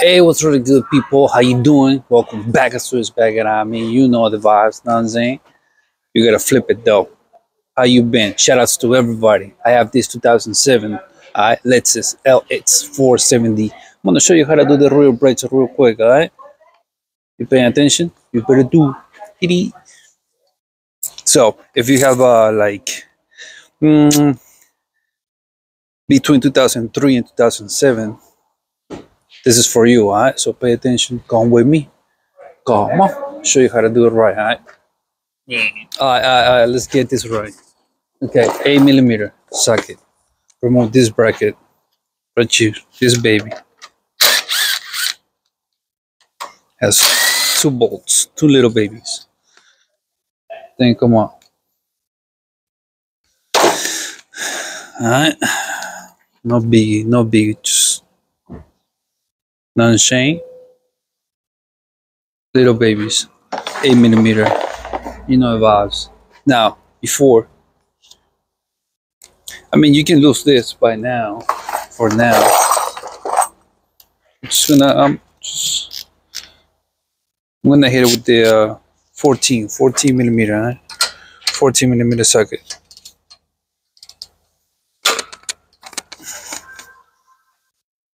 Hey, what's really good, people? How you doing? Welcome back to Swiss Bag and I mean, you know the vibes, know what I'm saying? You gotta flip it though. How you been? Shout outs to everybody. I have this 2007 alright, Lexus LX 470. I'm gonna show you how to do the real brakes real quick, alright? You paying attention? You better do it. So, if you have uh like mm, between 2003 and 2007 this is for you, all right? So pay attention. Come with me. Come on. Show you how to do it right, all right? Yeah. All right, all right, all right. Let's get this right. Okay, 8 millimeter socket. Remove this bracket. Right you, this baby. Has two bolts, two little babies. Then come on. All right. No biggie, no biggie. Just non-shame. Little babies, eight millimeter. You know vibes. Now, before, I mean, you can lose this by now. For now, I'm just gonna um, just, I'm gonna hit it with the uh, 14, 14 millimeter, huh? 14 millimeter socket.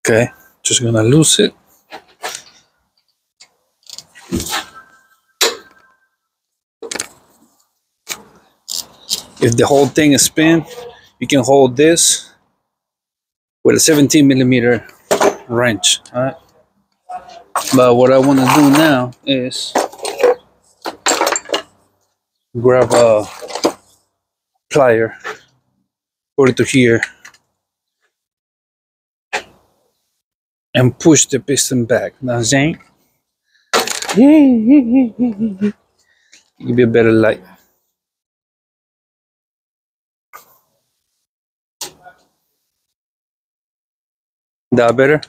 Okay just gonna lose it. If the whole thing is spin you can hold this with a 17 millimeter wrench all right but what I want to do now is grab a plier put it to here and push the piston back. Now, Zane, give you a better light. That better?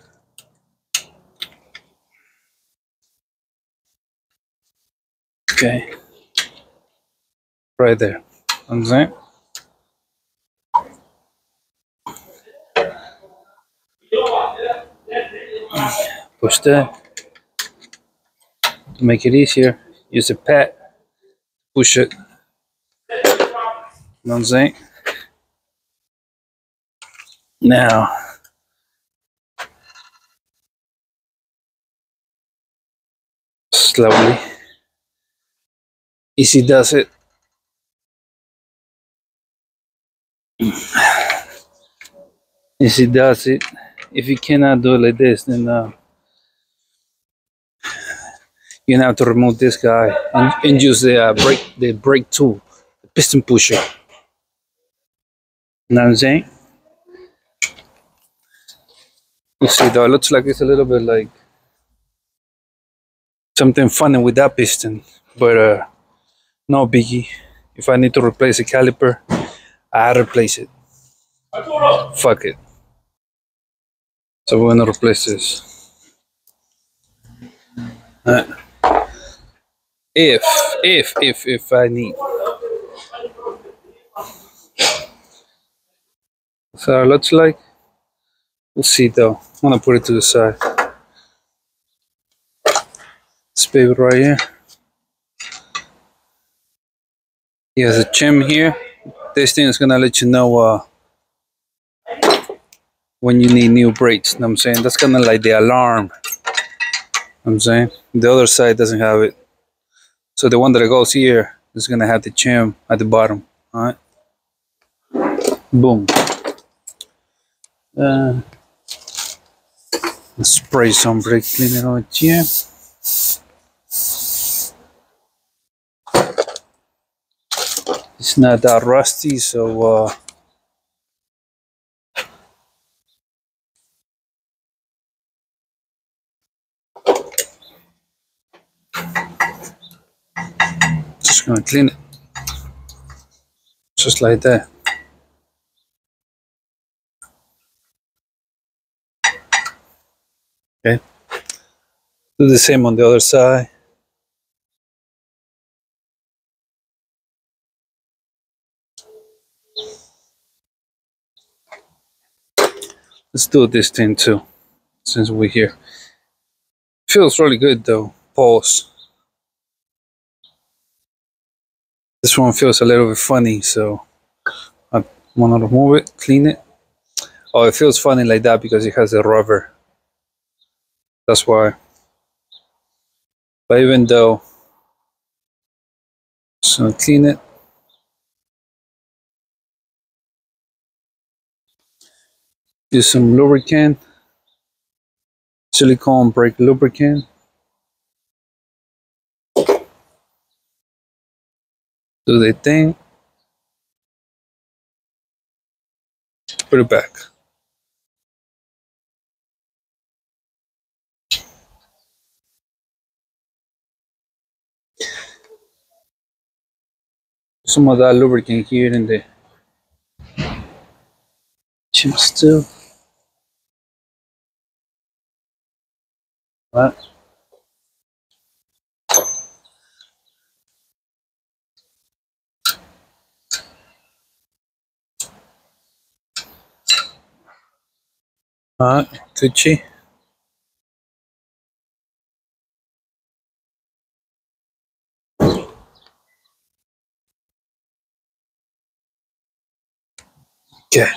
Okay. Right there. Understand? Push that. To make it easier use a pad push it. You know what I'm saying? Now slowly easy does it easy does it if you cannot do it like this then uh, you have to remove this guy and, and use the uh, brake the brake tool the piston pusher. You know what I'm saying? You see though it looks like it's a little bit like something funny with that piston but uh no biggie. If I need to replace a caliper I replace it. Fuck it. So we're gonna replace this. Uh, if if if if I need. So it looks like we'll see though. I'm gonna put it to the side. This baby right here. He has a shim here. This thing is gonna let you know uh, when you need new brakes. Know what I'm saying? That's kind of like the alarm. I'm saying the other side doesn't have it. So the one that goes here is gonna have the shim at the bottom. All right. Boom. Uh, let's spray some brake cleaner on it here. It's not that rusty, so uh, gonna clean it just like that okay do the same on the other side let's do this thing too since we're here feels really good though. Pause. This one feels a little bit funny, so I want to remove it, clean it. Oh, it feels funny like that because it has a rubber. That's why. But even though, so clean it. Use some lubricant, silicone brake lubricant. Do the thing. Put it back. Some of that lubricant here in the chip still. Right. Alright, Gucci. Okay.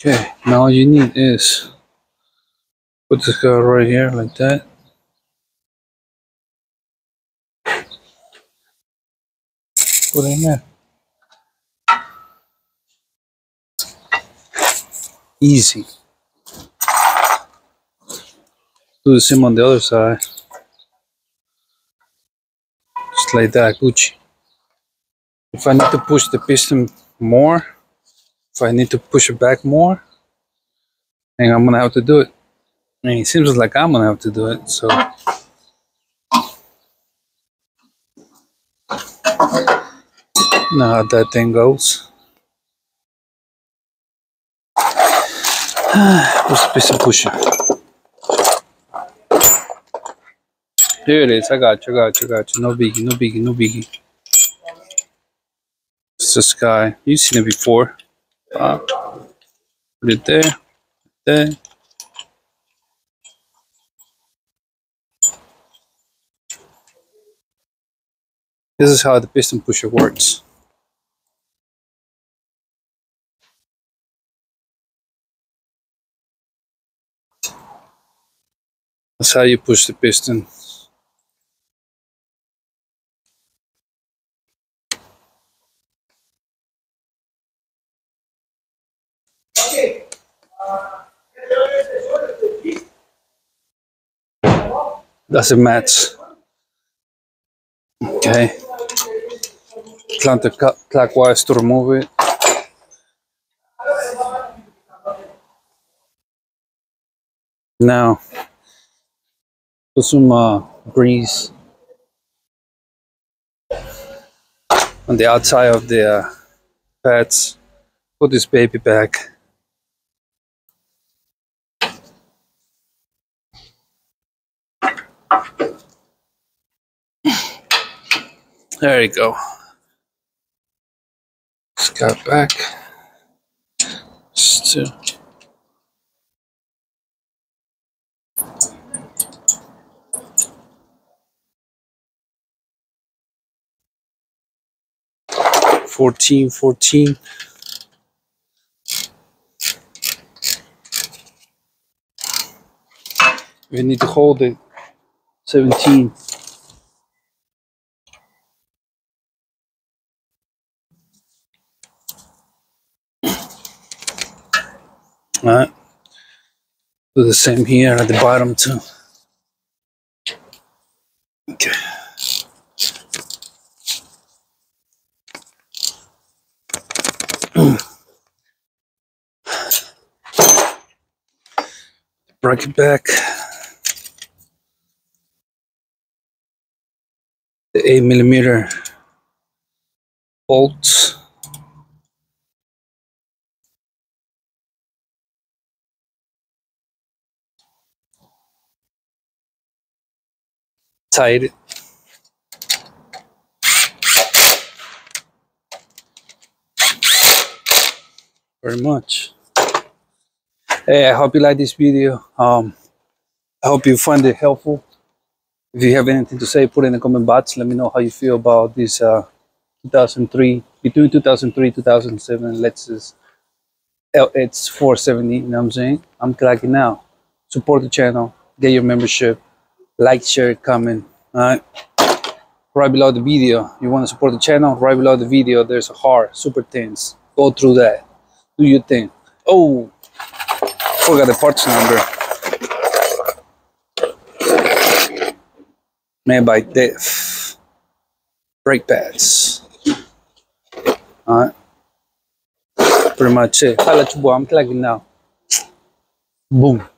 Okay, now all you need is put this guy right here like that. Put it in there. Easy. Do the same on the other side. Just like that, Gucci. If I need to push the piston more, if I need to push it back more, then I'm gonna have to do it. And it seems like I'm gonna have to do it, so. Now how that thing goes. Piston pusher? Here it is. I got you. I got you. I got you. No biggie. No biggie. No biggie. It's this guy. You've seen it before. Uh, put it there. There. This is how the piston pusher works. That's how you push the piston. Okay. Doesn't match. Okay. Counterclockwise to remove it. Now, put some uh, grease on the outside of the uh, pads. Put this baby back. There you go. Just got back. Just to Fourteen, fourteen. We need to hold it. Seventeen. Alright. Do the same here at the bottom too. Okay. Bracket back. The 8 millimeter bolts. tight it. Very much. Hey, I hope you like this video. Um, I hope you find it helpful. If you have anything to say, put it in the comment box. Let me know how you feel about this uh, 2003, between 2003 2007 Lexus LX 470. You know what I'm saying? I'm clocking now. Support the channel, get your membership, like, share, comment. All right. Right below the video, you want to support the channel. Right below the video, there's a heart, Super Thanks. Go through that. Do your thing. Oh, forgot the parts number. Made by Def. Brake pads. Alright. Pretty much it. Holla at your boy. I'm clocking now. Boom.